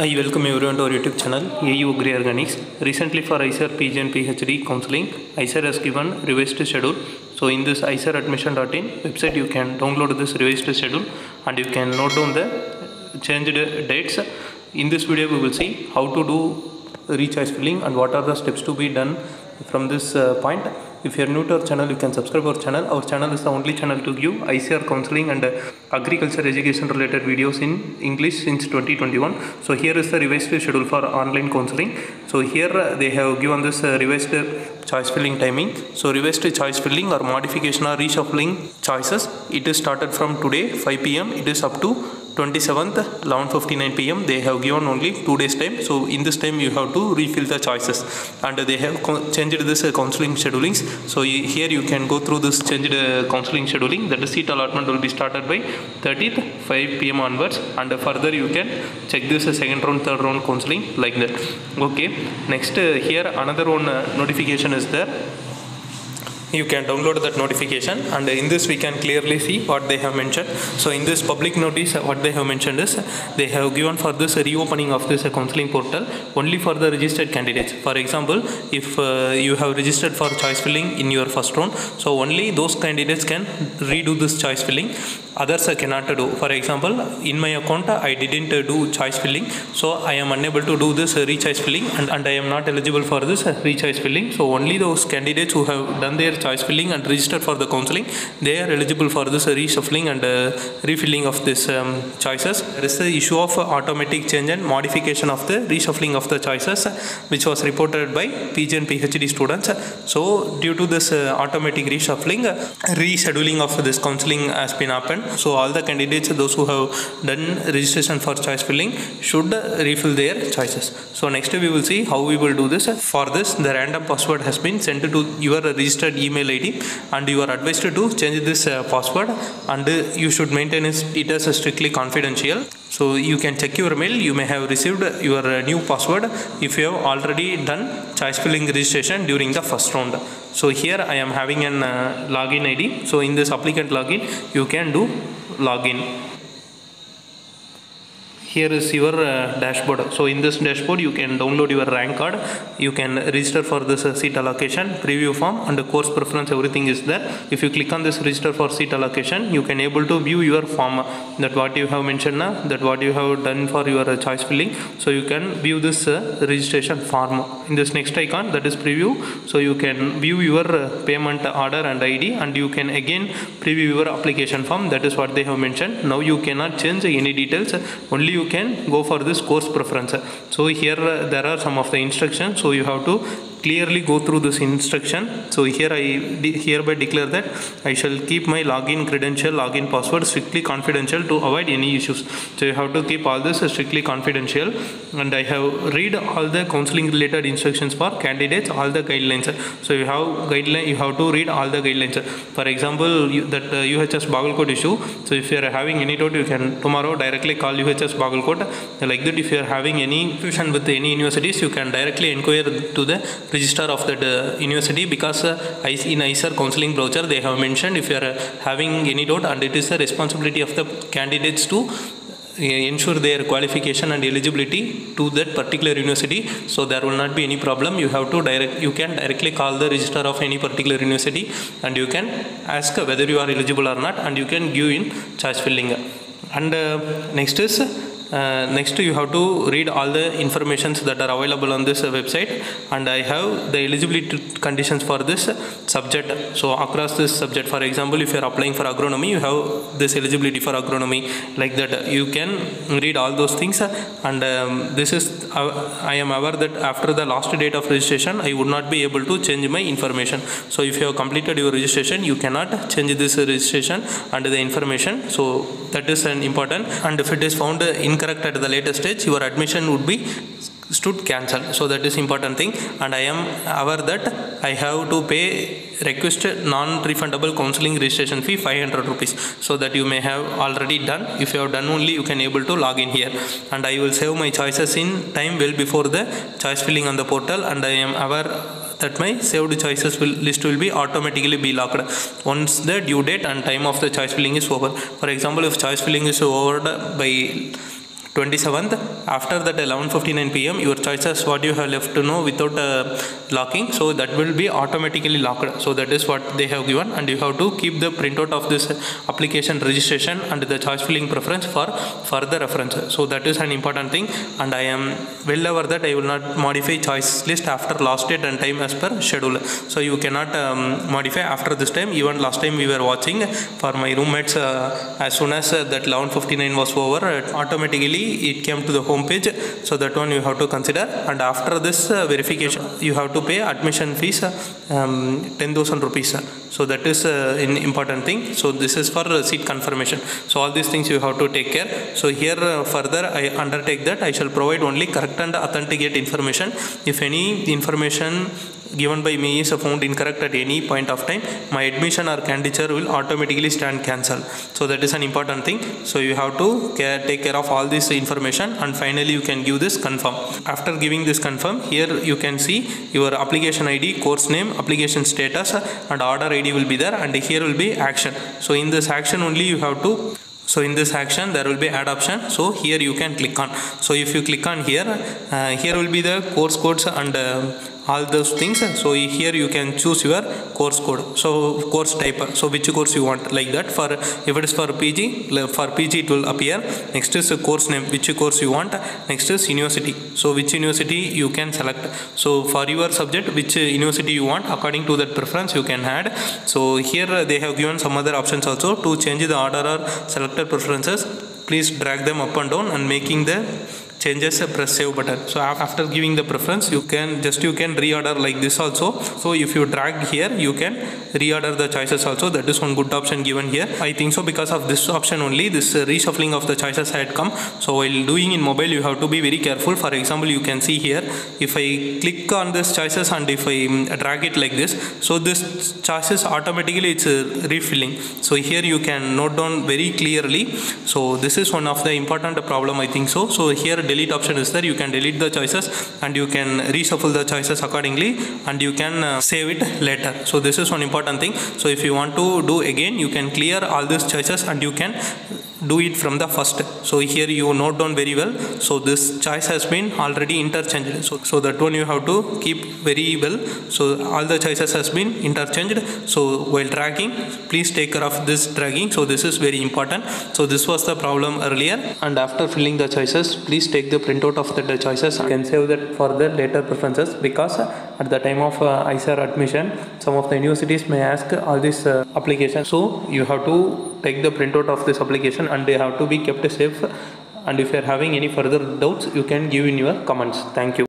I welcome everyone to our YouTube channel AU Agri Organics. Recently for ICAR PG and PhD counseling, ICAR has given revised schedule. So in this ICARadmission.in website you can download this revised schedule and you can note down the changed dates. In this video we will see how to do rechoice filling and what are the steps to be done from this uh, point. If you are new to our channel, you can subscribe our channel. Our channel is the only channel to give ICAR counseling and uh, agriculture education related videos in English since 2021. So here is the revised schedule for online counseling. So here uh, they have given this uh, revised choice filling timing. So revised choice filling or modification or reshuffling choices. It is started from today 5 pm. It is up to 27th 11:59 pm they have given only two days time. So in this time you have to refill the choices. And they have changed this uh, counseling schedulings. So here you can go through this changed uh, counseling scheduling. That the seat allotment will be started by 30th 5 pm onwards. And further you can check this uh, second round third round counseling like that. Okay. Next uh, here another one uh, notification is there you can download that notification and in this we can clearly see what they have mentioned. So in this public notice what they have mentioned is they have given for this reopening of this counseling portal only for the registered candidates. For example if uh, you have registered for choice filling in your first round so only those candidates can redo this choice filling. Others cannot do. For example in my account i didn't do choice filling so i am unable to do this uh, rechoice filling and, and i am not eligible for this uh, rechoice filling. So only those candidates who have done their choice filling and registered for the counseling. They are eligible for this reshuffling and uh, refilling of this um, choices. There is the issue of automatic change and modification of the reshuffling of the choices which was reported by PG and PhD students. So due to this uh, automatic reshuffling rescheduling of this counseling has been happened. So all the candidates those who have done registration for choice filling should refill their choices. So next we will see how we will do this. For this the random password has been sent to your registered email id and you are advised to change this uh, password and you should maintain it as strictly confidential. So you can check your mail you may have received your uh, new password. If you have already done choice filling registration during the first round. So here i am having an uh, login id so in this applicant login you can do login here is your uh, dashboard. So in this dashboard you can download your rank card. You can register for this uh, seat allocation preview form and the course preference everything is there. If you click on this register for seat allocation you can able to view your form. That what you have mentioned uh, that what you have done for your uh, choice filling. So you can view this uh, registration form. In this next icon that is preview. So you can view your uh, payment order and id and you can again preview your application form. That is what they have mentioned. Now you cannot change any details. Only you can go for this course preference. So here uh, there are some of the instructions. So you have to clearly go through this instruction. So here i hereby declare that i shall keep my login credential login password strictly confidential to avoid any issues. So you have to keep all this strictly confidential and i have read all the counseling related instructions for candidates all the guidelines. So you have guideline you have to read all the guidelines. For example you, that uh, uhs bagalkot issue. So if you are having any doubt you can tomorrow directly call uhs bagalkot like that if you are having any fusion with any universities you can directly inquire to the registrar of that uh, university because uh, in ICAR counseling brochure they have mentioned if you are uh, having any doubt and it is the responsibility of the candidates to uh, ensure their qualification and eligibility to that particular university. So there will not be any problem. You have to direct you can directly call the registrar of any particular university and you can ask whether you are eligible or not and you can give in charge filling. And uh, next is next you have to read all the informations that are available on this uh, website. And i have the eligibility conditions for this subject. So across this subject for example if you are applying for agronomy you have this eligibility for agronomy. Like that you can read all those things. And um, this is uh, i am aware that after the last date of registration i would not be able to change my information. So if you have completed your registration you cannot change this registration and the information. So that is an important and if it is found incorrect at the later stage your admission would be stood cancelled. So that is important thing. And i am aware that i have to pay request non-refundable counseling registration fee 500 rupees. So that you may have already done. If you have done only you can able to log in here. And i will save my choices in time well before the choice filling on the portal. And i am aware that my saved choices will, list will be automatically be locked. Once the due date and time of the choice filling is over. For example if choice filling is over by 27th after that 11:59 pm your choices what you have left to know without uh, locking. So that will be automatically locked. So that is what they have given. And you have to keep the printout of this application registration and the choice filling preference for further reference. So that is an important thing. And i am well aware that i will not modify choice list after last date and time as per schedule. So you cannot um, modify after this time. Even last time we were watching for my roommates uh, as soon as uh, that 11:59 was over uh, it came to the home page so that one you have to consider. And after this uh, verification you have to pay admission fees um, 10000 rupees. So that is uh, an important thing. So this is for uh, seat confirmation. So all these things you have to take care. So here uh, further i undertake that i shall provide only correct and authenticate information. If any information given by me is found incorrect at any point of time. My admission or candidature will automatically stand cancelled. So that is an important thing. So you have to care, take care of all this information and finally you can give this confirm. After giving this confirm here you can see your application id course name application status and order id will be there and here will be action. So in this action only you have to so in this action there will be add option so here you can click on. So if you click on here uh, here will be the course codes and uh, all those things so here you can choose your course code. So course type so which course you want like that. For if it is for pg for pg it will appear. Next is course name which course you want. Next is university. So which university you can select. So for your subject which university you want according to that preference you can add. So here they have given some other options also. To change the order or selected preferences please drag them up and down and making the changes a press save button. So after giving the preference you can just you can reorder like this also. So if you drag here you can reorder the choices also. That is one good option given here. I think so because of this option only this reshuffling of the choices had come. So while doing in mobile you have to be very careful. For example you can see here if i click on this choices and if i um, drag it like this so this choices automatically it's uh, refilling. So here you can note down very clearly. So this is one of the important problem i think so. So here delete option is there. You can delete the choices and you can reshuffle the choices accordingly and you can uh, save it later. So this is one important thing. So if you want to do again you can clear all these choices and you can do it from the first. So here you note down very well. So this choice has been already interchanged. So, so that one you have to keep very well. So all the choices has been interchanged. So while dragging please take care of this dragging. So this is very important. So this was the problem earlier. And after filling the choices please take the printout of the choices you can save that for the later preferences because at the time of uh, admission some of the universities may ask all these uh, applications. So you have to take the printout of this application and they have to be kept safe. And if you are having any further doubts you can give in your comments. Thank you